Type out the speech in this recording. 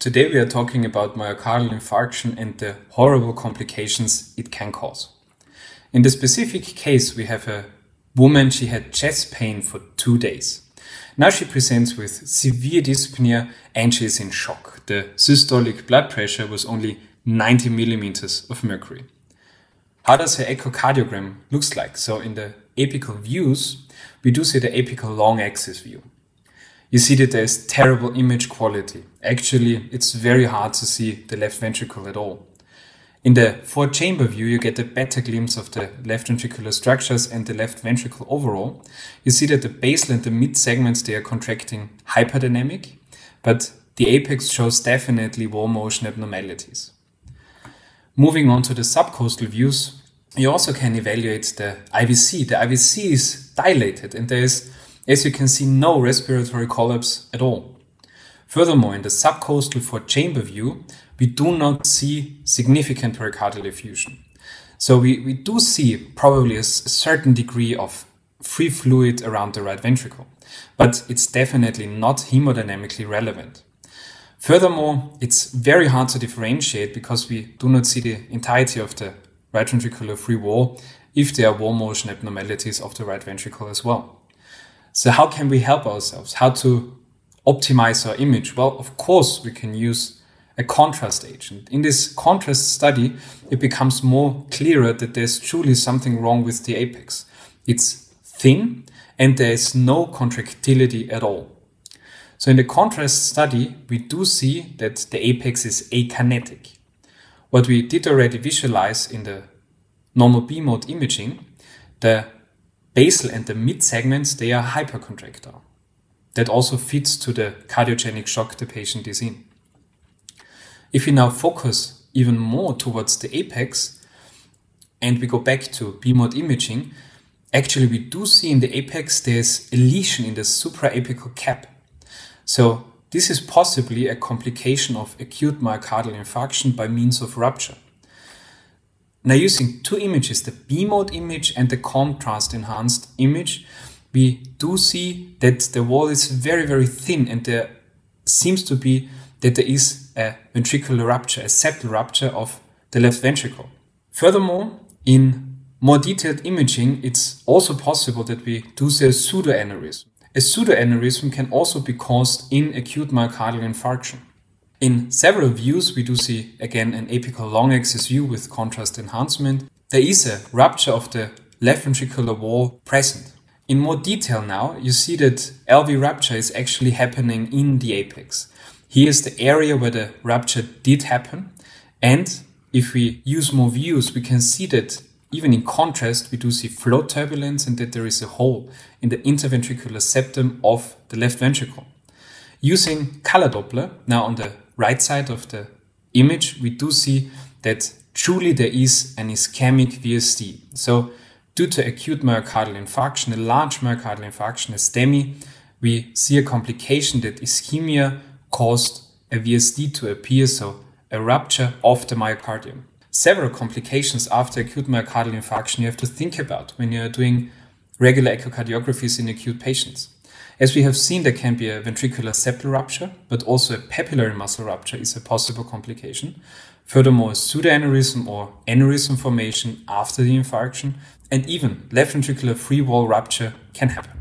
Today we are talking about myocardial infarction and the horrible complications it can cause. In the specific case, we have a woman, she had chest pain for two days. Now she presents with severe dyspnea and she is in shock. The systolic blood pressure was only 90 millimeters of mercury. How does her echocardiogram looks like? So in the apical views, we do see the apical long axis view. You see that there's terrible image quality. Actually, it's very hard to see the left ventricle at all. In the four chamber view, you get a better glimpse of the left ventricular structures and the left ventricle overall. You see that the basal and the mid segments, they are contracting hyperdynamic, but the apex shows definitely wall motion abnormalities. Moving on to the subcostal views, you also can evaluate the IVC. The IVC is dilated and there is, as you can see, no respiratory collapse at all. Furthermore, in the subcostal four chamber view, we do not see significant pericardial effusion. So we, we do see probably a certain degree of free fluid around the right ventricle, but it's definitely not hemodynamically relevant. Furthermore, it's very hard to differentiate because we do not see the entirety of the right ventricular free wall if there are wall motion abnormalities of the right ventricle as well. So how can we help ourselves? How to optimize our image? Well, of course, we can use a contrast agent. In this contrast study, it becomes more clearer that there's truly something wrong with the apex. It's thin and there is no contractility at all. So in the contrast study, we do see that the apex is akinetic. What we did already visualize in the normal B mode imaging, the basal and the mid segments, they are hypercontractile. That also fits to the cardiogenic shock the patient is in. If we now focus even more towards the apex and we go back to B-mode imaging, actually we do see in the apex there's a lesion in the supraapical cap. So this is possibly a complication of acute myocardial infarction by means of rupture. Now using two images, the B-mode image and the contrast enhanced image, we do see that the wall is very, very thin and there seems to be that there is a ventricular rupture, a septal rupture of the left ventricle. Furthermore, in more detailed imaging, it's also possible that we do see a pseudoaneurysm. A pseudoaneurysm can also be caused in acute myocardial infarction. In several views, we do see again an apical long axis view with contrast enhancement. There is a rupture of the left ventricular wall present. In more detail now, you see that LV rupture is actually happening in the apex. Here's the area where the rupture did happen. And if we use more views, we can see that even in contrast, we do see flow turbulence and that there is a hole in the interventricular septum of the left ventricle. Using color Doppler, now on the right side of the image, we do see that truly there is an ischemic VSD. So due to acute myocardial infarction, a large myocardial infarction, a STEMI, we see a complication that ischemia caused a VSD to appear, so a rupture of the myocardium. Several complications after acute myocardial infarction you have to think about when you're doing regular echocardiographies in acute patients. As we have seen, there can be a ventricular septal rupture, but also a papillary muscle rupture is a possible complication. Furthermore, pseudoaneurysm or aneurysm formation after the infarction, and even left ventricular free wall rupture can happen.